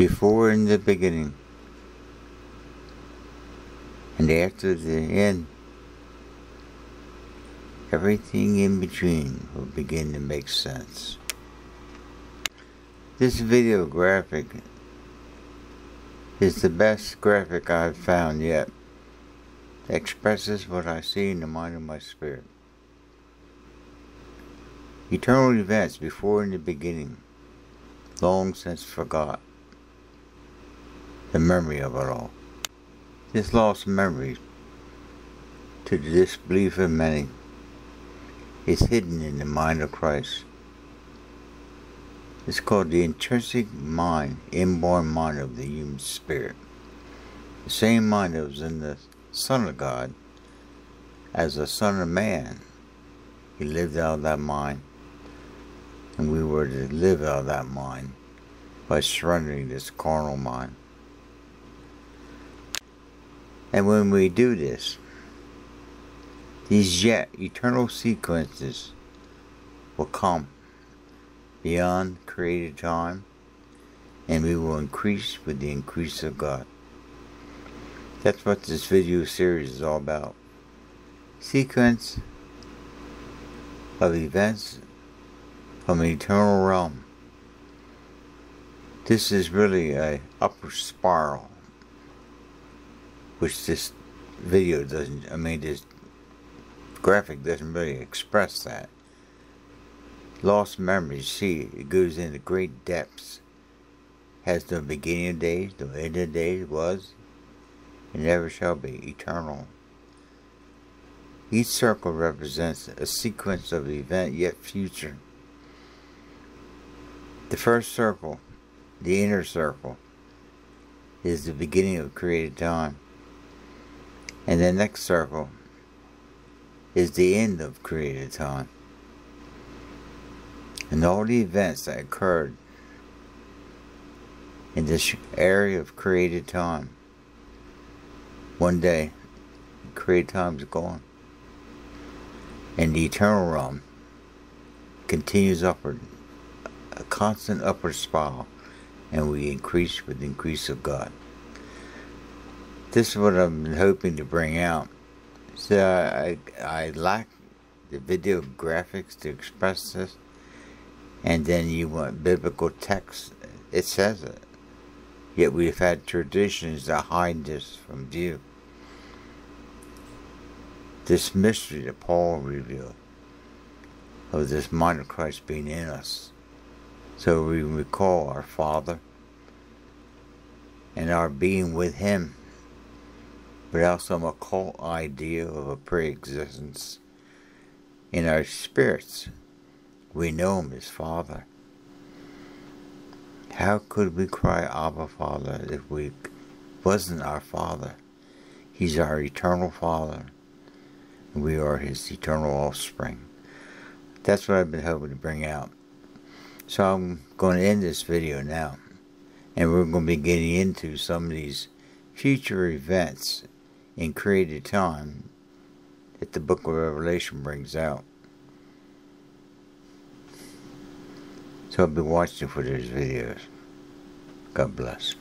before in the beginning and after the end, everything in between will begin to make sense. This video graphic is the best graphic I've found yet. It expresses what I see in the mind of my spirit. Eternal events before in the beginning, long since forgot the memory of it all. This lost memory, to the disbelief of many, is hidden in the mind of Christ. It's called the intrinsic mind, inborn mind of the human spirit. The same mind that was in the Son of God as the Son of Man. He lived out of that mind. And we were to live out of that mind by surrendering this carnal mind. And when we do this, these yet eternal sequences will come beyond created time and we will increase with the increase of God. That's what this video series is all about. Sequence of events from an eternal realm. This is really a upper spiral which this video doesn't, I mean, this graphic doesn't really express that. Lost memories, see, it goes into great depths. Has no beginning of days, no end of days, was, and never shall be, eternal. Each circle represents a sequence of event yet future. The first circle, the inner circle, is the beginning of created time. And the next circle is the end of created time. And all the events that occurred in this area of created time. One day, created time is gone. And the eternal realm continues upward, a constant upward spiral, and we increase with the increase of God this is what I've been hoping to bring out. So I, I lack the video graphics to express this. And then you want biblical text. It says it. Yet we've had traditions that hide this from view. This mystery that Paul revealed of this mind of Christ being in us. So we recall our Father and our being with Him without some occult idea of a pre-existence. In our spirits, we know him as Father. How could we cry Abba Father if we wasn't our Father? He's our eternal Father. And we are his eternal offspring. That's what I've been hoping to bring out. So I'm going to end this video now. And we're going to be getting into some of these future events in created time that the book of Revelation brings out. So I'll be watching for those videos. God bless.